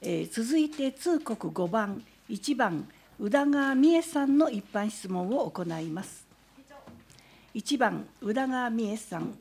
えー続いて通告5番、1番、宇田川美恵さんの一般質問を行います。1番、宇田川美恵さん。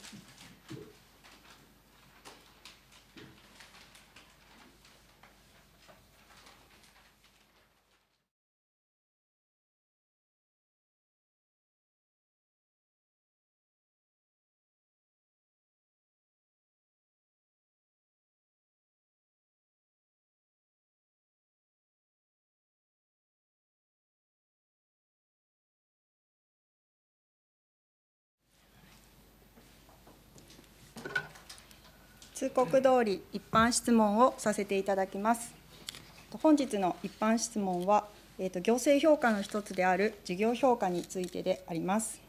告通り一般質問をさせていただきます。本日の一般質問は、えーと行政評価の一つである事業評価についてであります。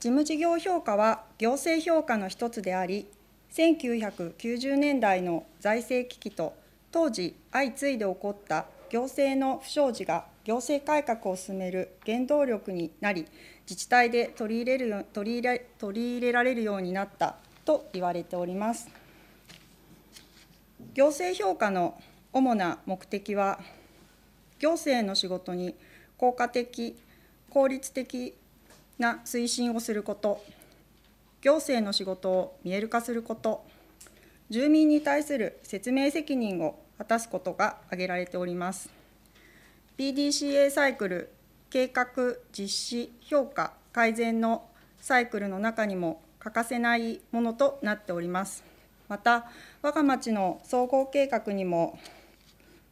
事務事業評価は行政評価の一つであり、1990年代の財政危機と当時相次いで起こった行政の不祥事が行政改革を進める原動力になり、自治体で取り入れる取り入れ取り入れられるようになったと言われております。行政評価の主な目的は、行政の仕事に効果的、効率的な推進をすること、行政の仕事を見える化すること、住民に対する説明責任を果たすことが挙げられております。PDCA サイクル、計画、実施、評価、改善のサイクルの中にも欠かせないものとなっております。また、我が町の総合計画にも、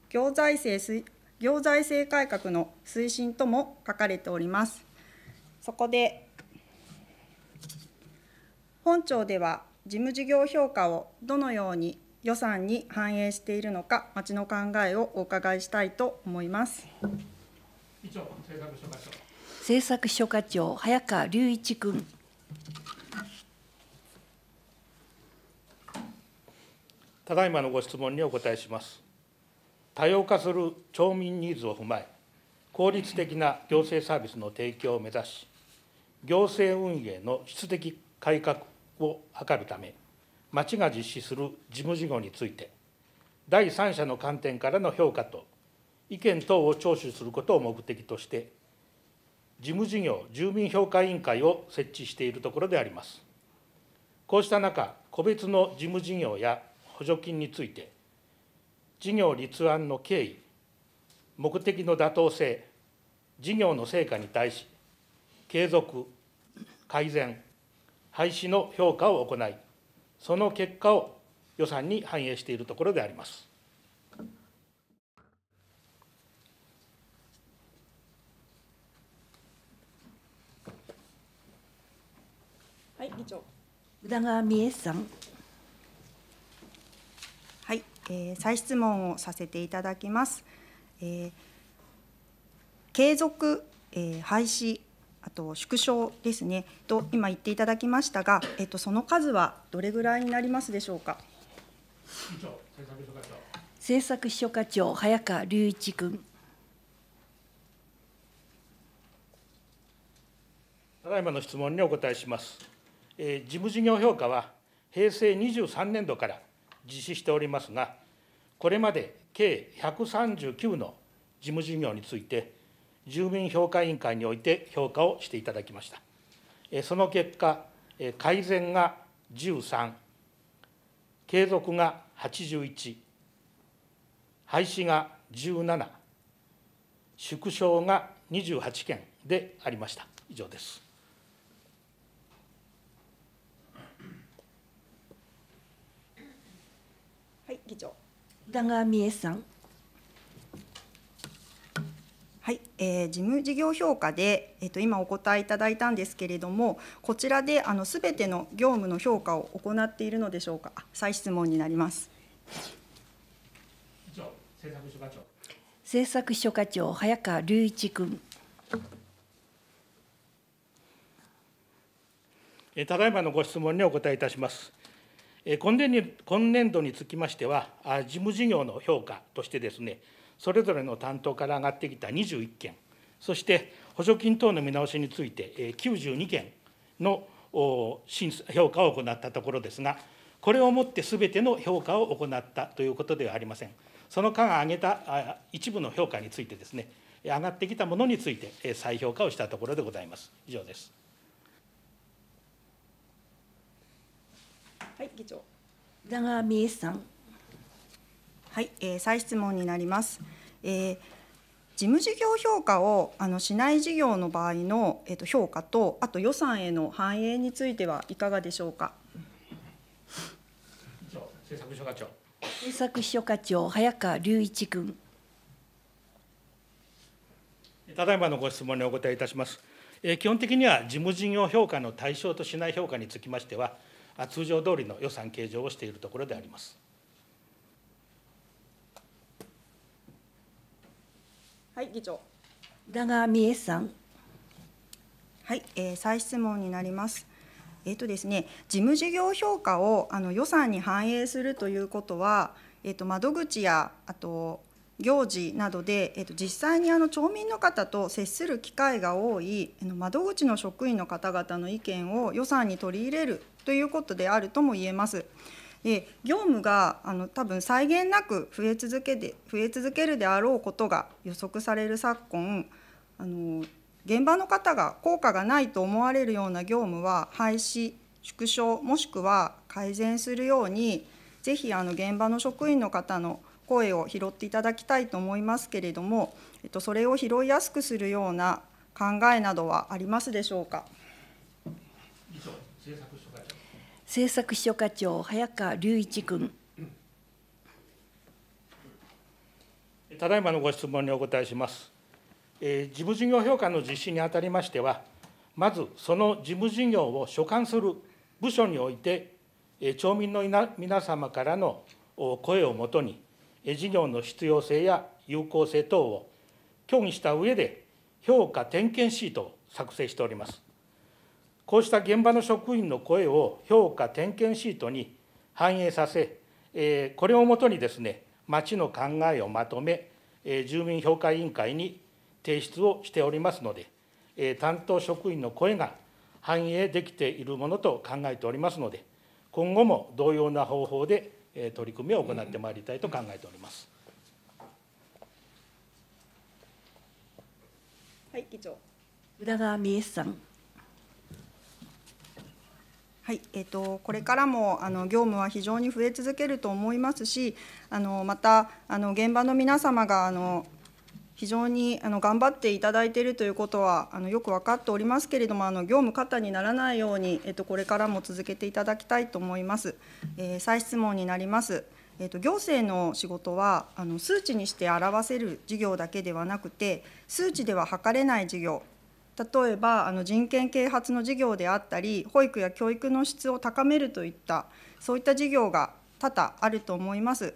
行財政推行財政改革の推進とも書かれております。そこで、本庁では事務事業評価をどのように予算に反映しているのか、町の考えをお伺いしたいと思います。以上、政策所課長。政策秘書課長、早川隆一君。ただいまのご質問にお答えします。多様化する町民ニーズを踏まえ、効率的な行政サービスの提供を目指し、行政運営の質的改革を図るため、町が実施する事務事業について、第三者の観点からの評価と意見等を聴取することを目的として、事務事業住民評価委員会を設置しているところであります。こうした中、個別の事務事業や補助金について、事業立案の経緯、目的の妥当性、事業の成果に対し、継続、改善、廃止の評価を行い、その結果を予算に反映しているところであります。はい、議長。宇田川美恵さん。はい、えー再質問をさせていただきます。えー継続、えー廃止、あと縮小ですね、と今言っていただきましたが、えっと、その数はどれぐらいになりますでしょうか？政策秘書課長、早川隆一君。ただいまの質問にお答えします。えー事務事業評価は、平成23年度から実施しておりますが、これまで計139の事務事業について、住民評価委員会において評価をしていただきました。えその結果、え改善が13、継続が81、廃止が17、縮小が28件でありました。以上です。議長。宇田川美恵さん。はい、えー事務事業評価で、えっと、今お答えいただいたんですけれども、こちらであのすべての業務の評価を行っているのでしょうか？あ再質問になります。政策所課長。政策秘書課長、早川隆一君。えーただいまのご質問にお答えいたします。今年に今年度につきましては、事務事業の評価としてですね、それぞれの担当から上がってきた21件、そして補助金等の見直しについて、92件の審査評価を行ったところですが、これをもってすべての評価を行ったということではありません。その間挙げた一部の評価についてですね、上がってきたものについて再評価をしたところでございます。以上です。はい、議長。長川美恵さん。はい、えー、再質問になります。えー、事務事業評価をあのしない事業の場合の、えー、と評価とあと予算への反映についてはいかがでしょうか？政策秘書課長。政策秘書課長早川隆一君。ただいまのご質問にお答えいたします。基本的には事務事業評価の対象としない評価につきましては、通常通りの予算計上をしているところであります。はい、議長。田川美恵さん。はい、えー、再質問になります。えっ、ー、とですね、事務事業評価をあの予算に反映するということは、えっ、ー、と窓口やあと行事などで、えっと、実際にあの町民の方と接する機会が多い窓口の職員の方々の意見を予算に取り入れるということであるとも言えます。で業務があの多分際限なく増え続けで増え続けるであろうことが予測される昨今あの現場の方が効果がないと思われるような業務は廃止縮小もしくは改善するようにぜひあの現場の職員の方の声を拾っていただきたいと思いますけれども、えっと、それを拾いやすくするような考えなどはありますでしょうか？政策秘書課長早川隆一君。ただいまのご質問にお答えします。えー、事務事業評価の実施にあたりましては、まずその事務事業を所管する部署において、えー、町民の皆様からの声をもとに、事業の必要性や有効性等を協議した上で、評価点検シートを作成しております。こうした現場の職員の声を評価点検シートに反映させ、これをもとにですね、町の考えをまとめ、住民評価委員会に提出をしておりますので、担当職員の声が反映できているものと考えておりますので、今後も同様な方法で取り組みを行ってまいりたいと考えております。はい、議長。宇田川美恵さん。はいえーと、これからもあの業務は非常に増え続けると思いますし、あのまたあの現場の皆様があの非常にあの頑張っていただいているということはあのよく分かっておりますけれども、あの業務過多にならないように、えーと、これからも続けていただきたいと思います。えー、再質問になります。えーと、と行政の仕事はあの数値にして表せる事業だけではなくて数値では測れない事業例えばあの人権啓発の事業であったり保育や教育の質を高めるといったそういった事業が多々あると思います。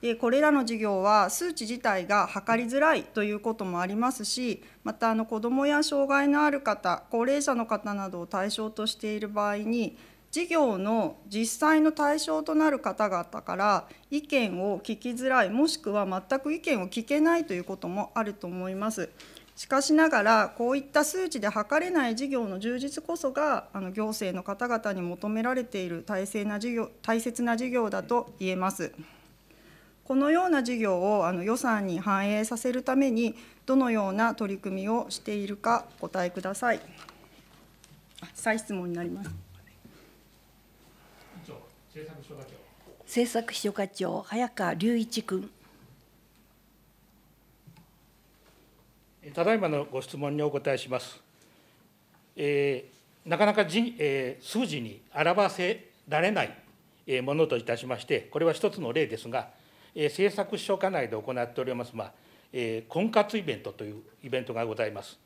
でこれらの事業は数値自体が測りづらいということもありますしまたあの子どもや障害のある方高齢者の方などを対象としている場合に事業の実際の対象となる方々から意見を聞きづらいもしくは全く意見を聞けないということもあると思います。しかしながらこういった数値で測れない事業の充実こそがあの行政の方々に求められている大切な事業大切な事業だと言えます。このような事業をあの予算に反映させるためにどのような取り組みをしているかお答えください。再質問になります。政策秘書課長早川隆一君。ただいまのご質問にお答えします。えー、なかなかじ、えー、数字に表せられないものといたしまして、これは一つの例ですが、えー、政策秘書課内で行っております、まあえー、婚活イベントというイベントがございます。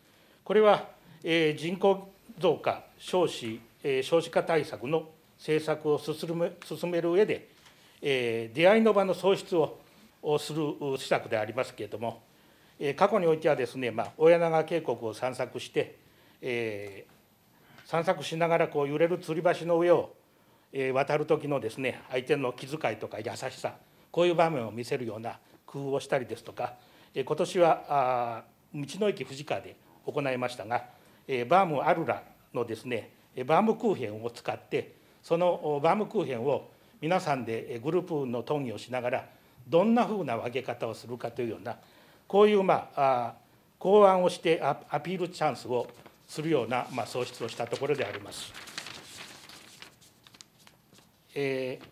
これは、えー、人口増加、少子、えー、少子化対策の政策を進め進める上で、えー、出会いの場の創出をする施策でありますけれどもえ、過去においてはですね、まあ、親長渓谷を散策して、えー、散策しながらこう揺れる吊り橋の上を、えー、渡る時のですね相手の気遣いとか優しさこういう場面を見せるような工夫をしたりですとか、えー、今年は道の駅富士川で行いましたが、バームアルラのですねバームクーヘンを使ってそのバームクーヘンを皆さんでグループの討議をしながら、どんなふうな分け方をするかというような、こういう、まあ、考案をしてアピールチャンスをするような、まあ、創出をしたところであります。えー、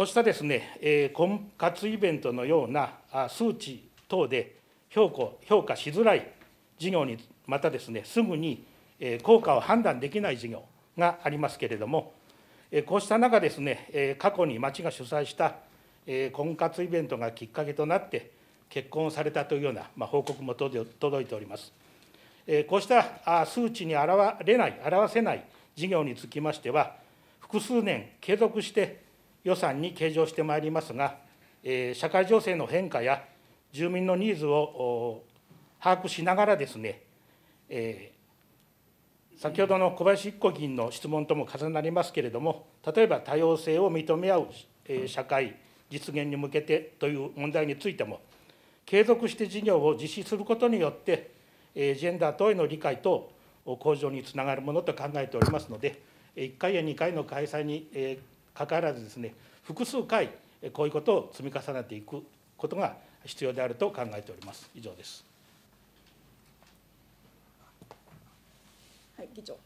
こうしたですね、えー、婚活イベントのような数値等で評価評価しづらい事業に、またですね、すぐに効果を判断できない事業がありますけれども、こうした中ですね、過去に町が主催した婚活イベントがきっかけとなって、結婚をされたというような、ま報告も届いております。こうした数値に表れない、表せない事業につきましては、複数年継続して予算に計上してまいりますが、社会情勢の変化や住民のニーズを把握しながらですね、先ほどの小林一子議員の質問とも重なりますけれども、例えば多様性を認め合う社会実現に向けてという問題についても、継続して事業を実施することによって、ジェンダー等への理解と向上につながるものと考えておりますので、1回や2回の開催にかかわらずですね、複数回、こういうことを積み重ねていくことが必要であると考えております。以上です。はい、議長。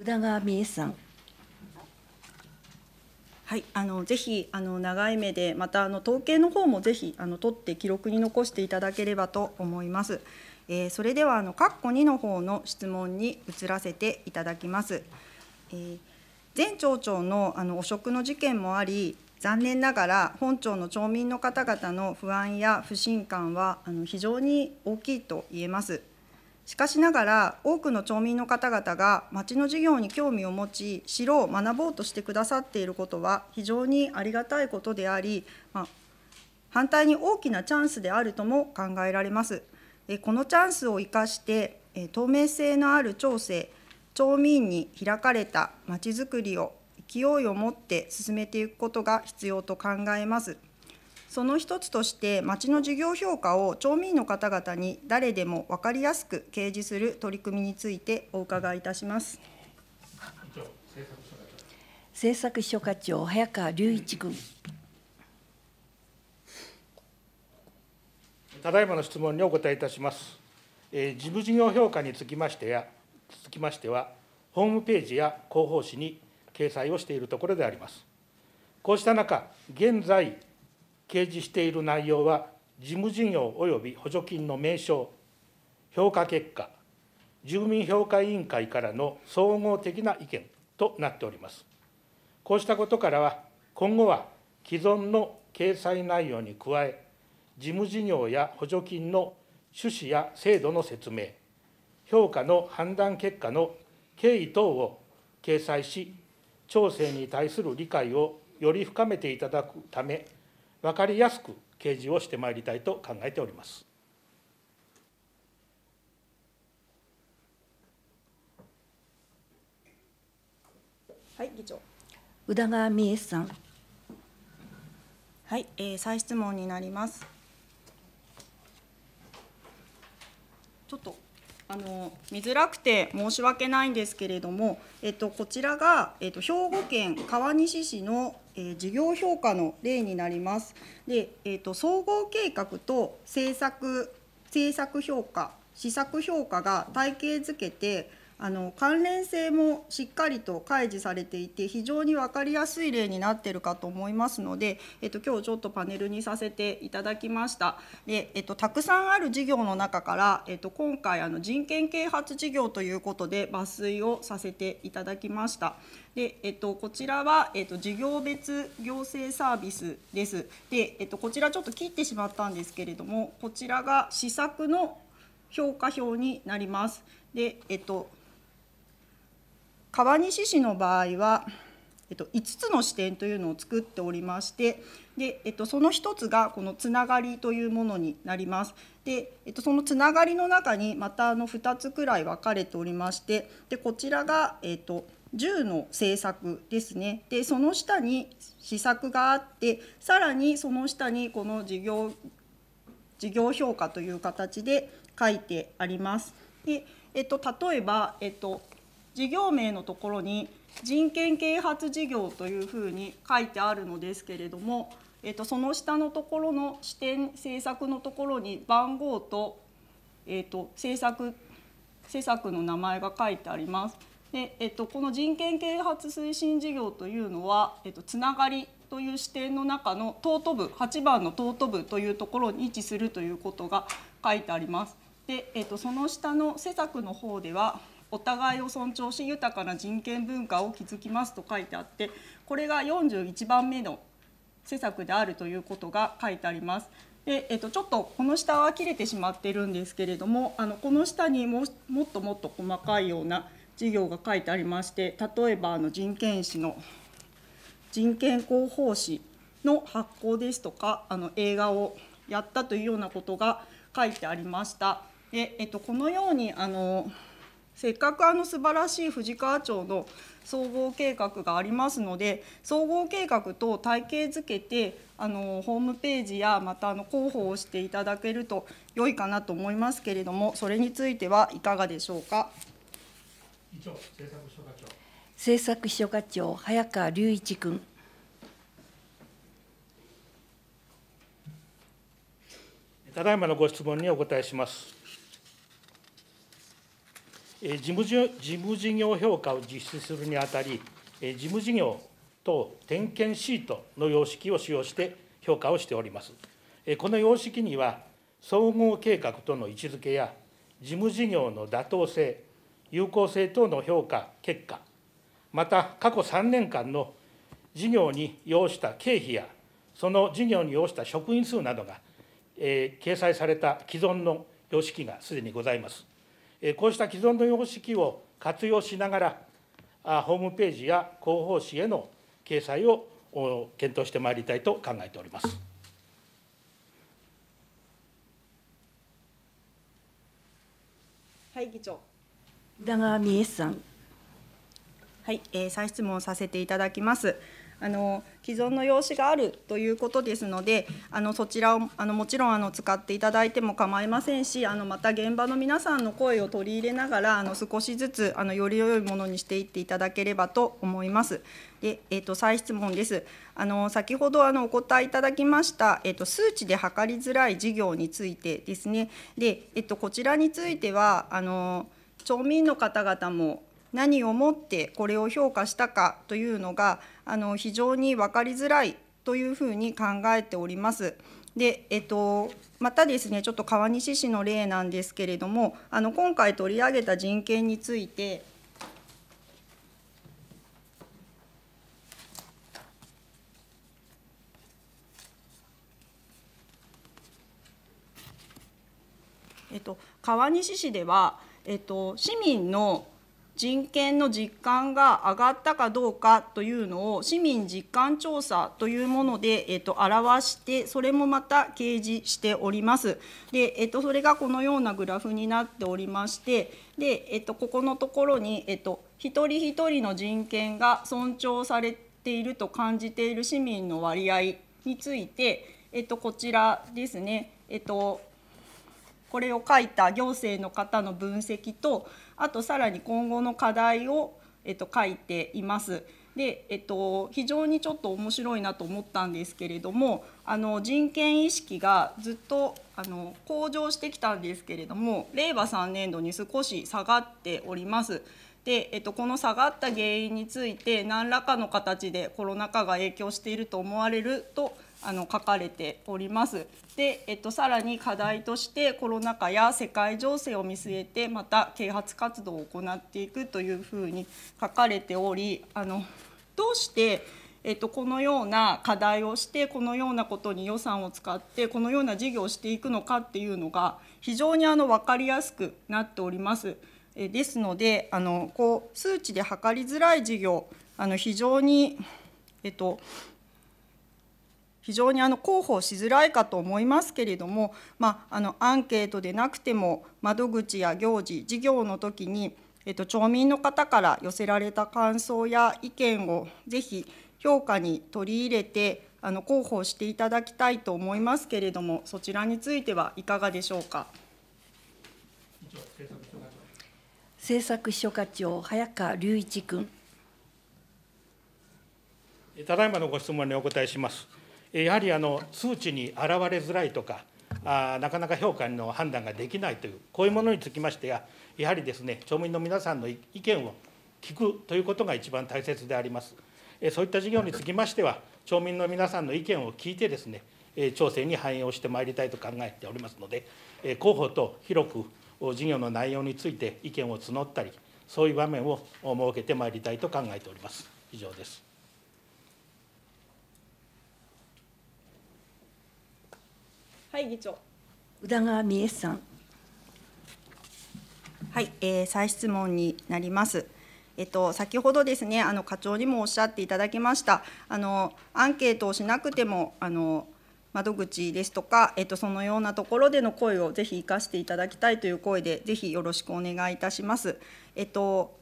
宇田川美恵さん。はい、あのぜひあの長い目でまたあの統計の方もぜひあの取って記録に残していただければと思います。えー、それではあの括弧2の方の質問に移らせていただきます。えー、前町長のあの汚職の事件もあり、残念ながら本町の町民の方々の不安や不信感はあの非常に大きいと言えます。しかしながら多くの町民の方々が町の事業に興味を持ち知ろう学ぼうとしてくださっていることは非常にありがたいことであり、まあ、反対に大きなチャンスであるとも考えられます。このチャンスを生かして透明性のある町政町民に開かれたまちづくりを勢いを持って進めていくことが必要と考えます。その一つとして町の事業評価を町民の方々に誰でも分かりやすく掲示する取り組みについてお伺いいたします。政策秘書課長早川隆一君。ただいまの質問にお答えいたします。えー、事務事業評価につきましてやつきましては、ホームページや広報誌に掲載をしているところであります。こうした中、現在、掲示している内容は、事務事業及び補助金の名称、評価結果、住民評価委員会からの総合的な意見となっております。こうしたことからは、今後は既存の掲載内容に加え、事務事業や補助金の趣旨や制度の説明、評価の判断結果の経緯等を掲載し、調整に対する理解をより深めていただくため、分かりやすく掲示をしてまいりたいと考えております。はい、議長。宇田川美恵さん。はい、えー、再質問になります。ちょっとあの見づらくて申し訳ないんですけれども、えっと、こちらが、えっと、兵庫県川西市の、えー、事業評価の例になります。で、えっと、総合計画と政策政策評価施策評価が体系づけてあの関連性もしっかりと開示されていて非常に分かりやすい例になっているかと思いますので、えっと、今日ちょっとパネルにさせていただきました。でえっと、たくさんある事業の中から、えっと、今回あの人権啓発事業ということで抜粋をさせていただきました。でえっと、こちらは、えっと、事業別行政サービスです。で、えっと、こちらちょっと切ってしまったんですけれどもこちらが施策の評価表になります。でえっと川西市の場合は、えっと、5つの視点というのを作っておりましてで、えっと、その1つがこのつながりというものになります。で、えっと、そのつながりの中にまたあの2つくらい分かれておりましてでこちらが、えっと、10の政策ですねでその下に施策があってさらにその下にこの事業事業評価という形で書いてあります。でえっと、例えば、えっと、事業名のところに人権啓発事業というふうに書いてあるのですけれども、えっと、その下のところの視点政策のところに番号と,、えっと、政策施策の名前が書いてあります。でえっと、この人権啓発推進事業というのは、えっと、つながりという視点の中の東都部8番の東都部というところに位置するということが書いてあります。でえっと、その下の施策の方ではお互いを尊重し豊かな人権文化を築きますと書いてあってこれが41番目の施策であるということが書いてあります。でえっと、ちょっとこの下は切れてしまってるんですけれどもあのこの下にももっともっと細かいような事業が書いてありまして例えばあの人権史の人権広報誌の発行ですとかあの映画をやったというようなことが書いてありました。でえっと、このようにあのせっかくあの素晴らしい富士川町の総合計画がありますので総合計画と体系づけてあのホームページやまたあの広報をしていただけると良いかなと思いますけれどもそれについてはいかがでしょうか？政策秘書課長早川隆一君。ただいまのご質問にお答えします。事務事務事業評価を実施するにあたり、事務事業等点検シートの様式を使用して評価をしております。この様式には、総合計画との位置づけや、事務事業の妥当性、有効性等の評価結果、また過去3年間の事業に要した経費や、その事業に要した職員数などが、えー、掲載された既存の様式がすでにございます。こうした既存の様式を活用しながら、ホームページや広報誌への掲載を検討してまいりたいと考えております。はい、議長。宇田川美恵さん。はい、えー、再質問させていただきます。あの既存の用紙があるということですのであのそちらをあのもちろんあの使っていただいても構いませんしあのまた現場の皆さんの声を取り入れながらあの少しずつあのより良いものにしていっていただければと思います。でえーと、再質問です。あの先ほどあのお答えいただきました、えーと、数値で測りづらい事業についてですね。で、えーとこちらについてはあの町民の方々も何をもってこれを評価したかというのがあの非常に分かりづらいというふうに考えております。でえっと、またですねちょっと川西市の例なんですけれどもあの今回取り上げた人権についてえっと、川西市では、えっと、市民の人権の実感が上がったかどうかというのを市民実感調査というもので、えっと、表してそれもまた掲示しております。で、えっと、それがこのようなグラフになっておりましてで、えっと、ここのところに、えっと、一人一人の人権が尊重されていると感じている市民の割合について、えっと、こちらですね、えっと、これを書いた行政の方の分析とあとさらに今後の課題を、えっと、書いています。で、えっと、非常にちょっと面白いなと思ったんですけれどもあの人権意識がずっとあの向上してきたんですけれども令和3年度に少し下がっております。で、えっと、この下がった原因について何らかの形でコロナ禍が影響していると思われるとあの書かれております。で、えっと、さらに課題としてコロナ禍や世界情勢を見据えてまた啓発活動を行っていくというふうに書かれておりあのどうしてえっと、このような課題をしてこのようなことに予算を使ってこのような事業をしていくのかっていうのが非常にあの分かりやすくなっております。えですのであのこう数値で測りづらい事業あの非常に、えっと、非常にあの広報しづらいかと思いますけれども、まあ、あのアンケートでなくても窓口や行事事業の時に、えっと、町民の方から寄せられた感想や意見をぜひ評価に取り入れてあの広報していただきたいと思いますけれどもそちらについてはいかがでしょうか？政策秘書課長早川隆一君。ただいまのご質問にお答えします。やはりあの数値に現れづらいとか、あなかなか評価の判断ができないという、こういうものにつきましては、やはりですね、町民の皆さんの意見を聞くということが一番大切であります。そういった事業につきましては、町民の皆さんの意見を聞いてですね、調整に反映をしてまいりたいと考えておりますので、広報と広く事業の内容について意見を募ったり、そういう場面を設けてまいりたいと考えております。以上です。はい、議長。宇田川美恵さん。はい、えー、再質問になります。えっと、先ほどですね、あの課長にもおっしゃっていただきました。あのアンケートをしなくても、あの窓口ですとか、えっと、そのようなところでの声をぜひ生かしていただきたいという声で、ぜひよろしくお願いいたします。えっと、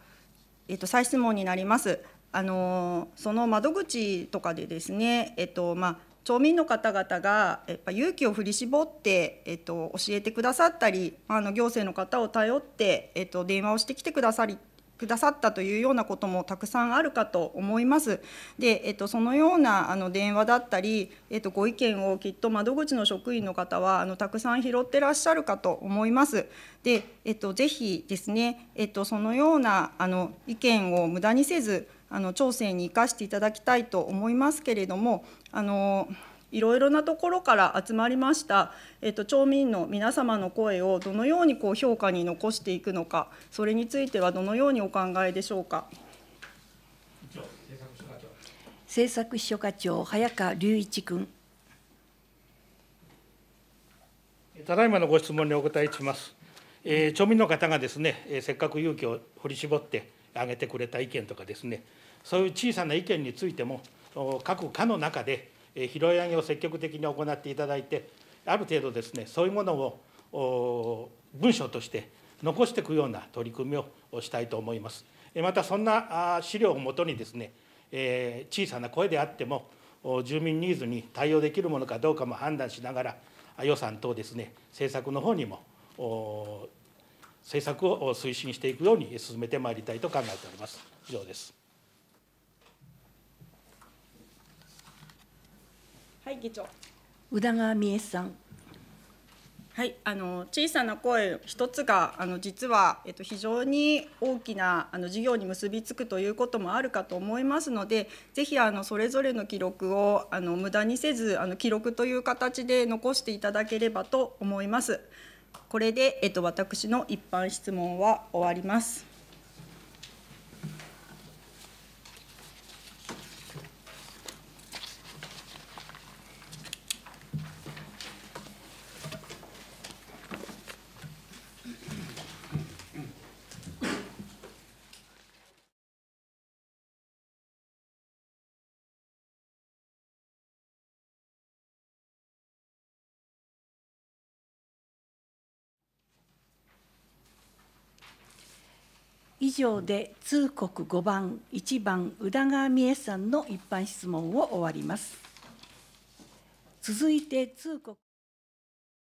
えっと、再質問になります。あのその窓口とかでですね、えっとまあ、町民の方々がやっぱ勇気を振り絞って、えっと、教えてくださったりあの行政の方を頼って、えっと、電話をしてきてくださりくださったというようなこともたくさんあるかと思います。で、えっと、そのようなあの電話だったり、えっと、ご意見をきっと窓口の職員の方はあのたくさん拾ってらっしゃるかと思います。で、えっと、ぜひですね、えっと、そのようなあの意見を無駄にせずあの調整に生かしていただきたいと思いますけれどもあのいろいろなところから集まりました、えっと、町民の皆様の声をどのようにこう評価に残していくのか、それについてはどのようにお考えでしょうか？政策秘書課長、早川隆一君。ただいまのご質問にお答えします。えー、町民の方がですね、えー、せっかく勇気を振り絞って挙げてくれた意見とかですね、そういう小さな意見についても、各課の中で拾い上げを積極的に行っていただいて、ある程度ですね、そういうものを文書として残していくような取り組みをしたいと思います。また、そんな資料をもとにですね、小さな声であっても、住民ニーズに対応できるものかどうかも判断しながら、予算等ですね、政策の方にも政策を推進していくように進めてまいりたいと考えております。以上です。はい、議長。宇田川美恵さん。はい、あの小さな声一つがあの実は、えっと、非常に大きなあの事業に結びつくということもあるかと思いますのでぜひあのそれぞれの記録をあの無駄にせずあの記録という形で残していただければと思います。これで、えっと、私の一般質問は終わります。上で通告5番1番宇田川美恵さんの一般質問を終わります。続いて通告